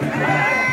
Yeah.